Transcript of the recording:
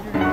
I don't know.